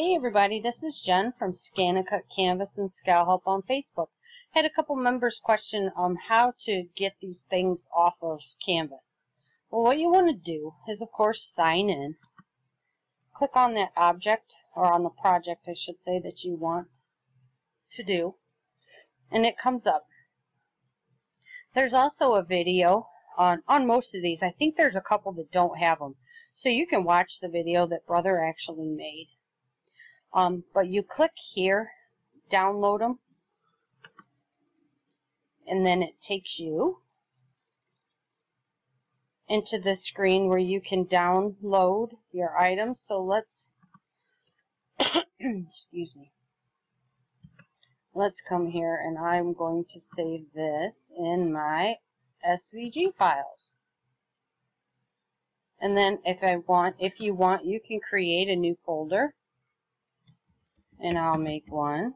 Hey everybody, this is Jen from ScanNCut Canvas and Scal Help on Facebook. Had a couple members question um how to get these things off of Canvas. Well, what you want to do is, of course, sign in. Click on that object, or on the project, I should say, that you want to do, and it comes up. There's also a video on, on most of these. I think there's a couple that don't have them. So you can watch the video that Brother actually made. Um, but you click here, download them, and then it takes you into the screen where you can download your items. So let's, excuse me, let's come here and I'm going to save this in my SVG files. And then if I want, if you want, you can create a new folder and I'll make one.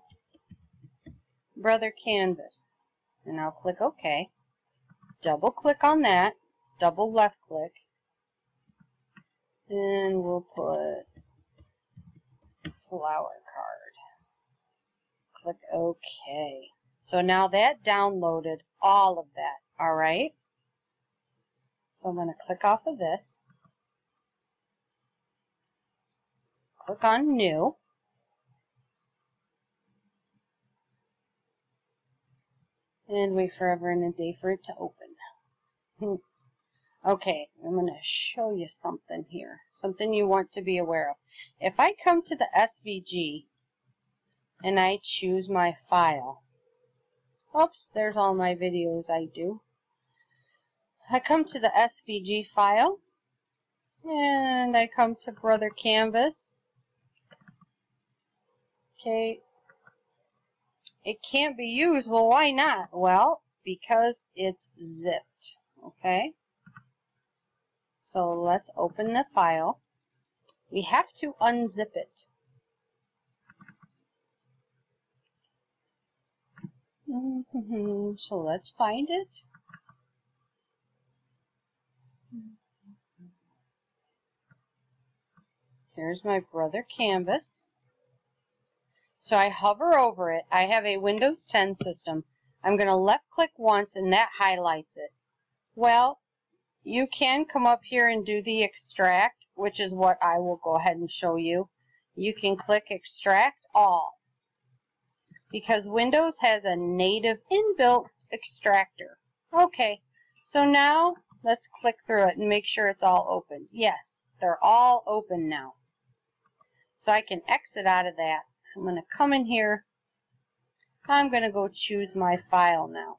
Brother Canvas. And I'll click OK. Double click on that. Double left click. And we'll put flower card. Click OK. So now that downloaded all of that. Alright? So I'm going to click off of this. Click on New. And wait forever and a day for it to open. Hmm. okay, I'm going to show you something here, something you want to be aware of. If I come to the SVG and I choose my file, oops, there's all my videos I do. I come to the SVG file and I come to Brother Canvas. Okay, it can't be used. Well, why not? Well, because it's zipped. Okay? So let's open the file. We have to unzip it. Mm-hmm. So let's find it. Here's my brother canvas. So I hover over it. I have a Windows 10 system. I'm going to left click once and that highlights it. Well, you can come up here and do the extract, which is what I will go ahead and show you. You can click extract all because Windows has a native inbuilt extractor. Okay, so now let's click through it and make sure it's all open. Yes, they're all open now. So I can exit out of that. I'm going to come in here. I'm going to go choose my file now.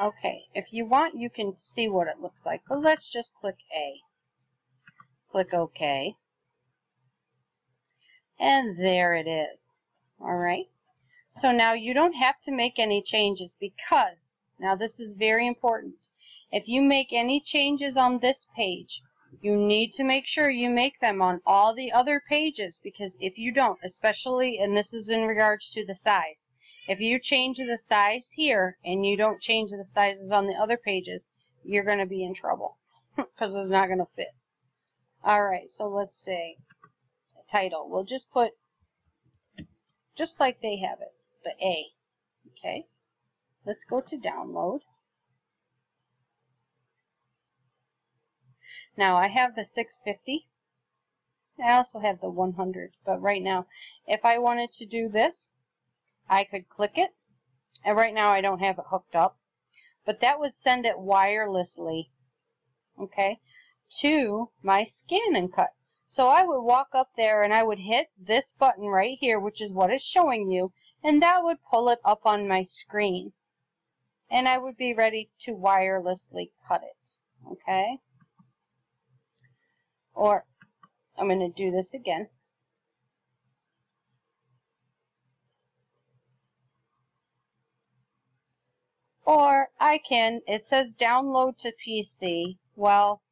Okay, if you want, you can see what it looks like, but let's just click A. Click OK. And there it is. Alright, so now you don't have to make any changes because, now this is very important, if you make any changes on this page, you need to make sure you make them on all the other pages because if you don't, especially, and this is in regards to the size, if you change the size here and you don't change the sizes on the other pages, you're going to be in trouble because it's not going to fit. Alright, so let's say title. We'll just put just like they have it, the A. Okay, let's go to download. Now I have the 650. I also have the 100, but right now, if I wanted to do this, I could click it, and right now I don't have it hooked up, but that would send it wirelessly, okay, to my ScanNCut. So I would walk up there and I would hit this button right here, which is what it's showing you, and that would pull it up on my screen. And I would be ready to wirelessly cut it, okay? Or I'm going to do this again. Or I can, it says download to PC. Well,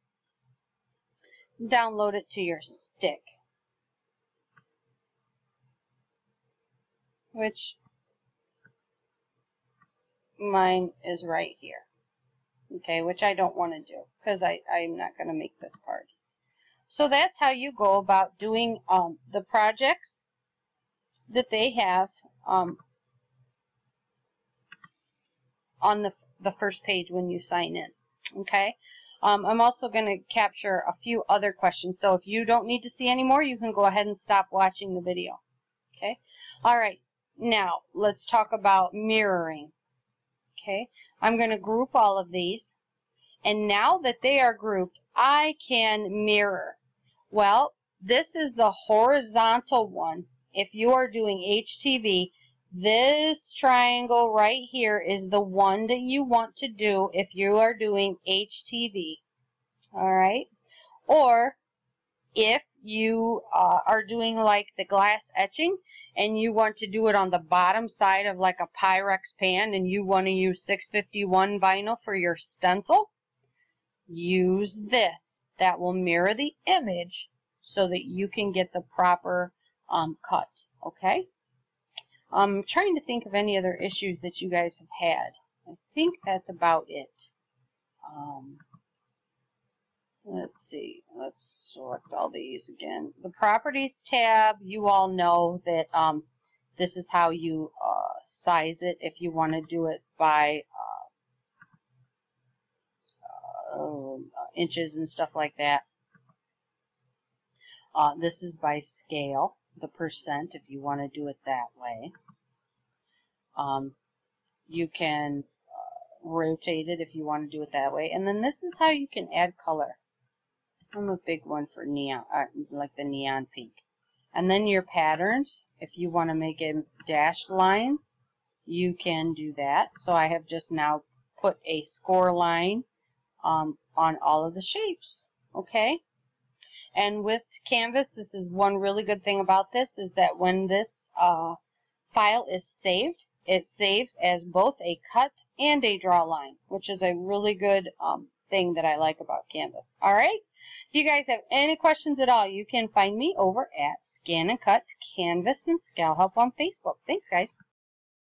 download it to your stick. Which mine is right here. Okay, which I don't want to do because I'm not going to make this part. So that's how you go about doing um, the projects that they have um, on the, the first page when you sign in. Okay. Um, I'm also going to capture a few other questions. So if you don't need to see any more, you can go ahead and stop watching the video. Okay. All right. Now, let's talk about mirroring. Okay. I'm going to group all of these. And now that they are grouped, I can mirror. Well, this is the horizontal one. If you are doing HTV, this triangle right here is the one that you want to do if you are doing HTV. Alright? Or if you uh, are doing like the glass etching and you want to do it on the bottom side of like a Pyrex pan and you want to use 651 vinyl for your stencil, use this. That will mirror the image so that you can get the proper um, cut. Okay? I'm trying to think of any other issues that you guys have had. I think that's about it. Um, let's see. Let's select all these again. The Properties tab, you all know that um, this is how you uh, size it if you want to do it by uh, uh, inches and stuff like that. Uh, this is by scale the percent if you want to do it that way. Um, you can uh, rotate it if you want to do it that way. And then this is how you can add color. I'm a big one for neon, uh, like the neon pink. And then your patterns, if you want to make it dashed lines, you can do that. So I have just now put a score line um, on all of the shapes. Okay? And with Canvas, this is one really good thing about this, is that when this uh, file is saved, it saves as both a cut and a draw line, which is a really good um, thing that I like about Canvas. Alright? If you guys have any questions at all, you can find me over at ScanNCut Canvas and Scal Help on Facebook. Thanks, guys.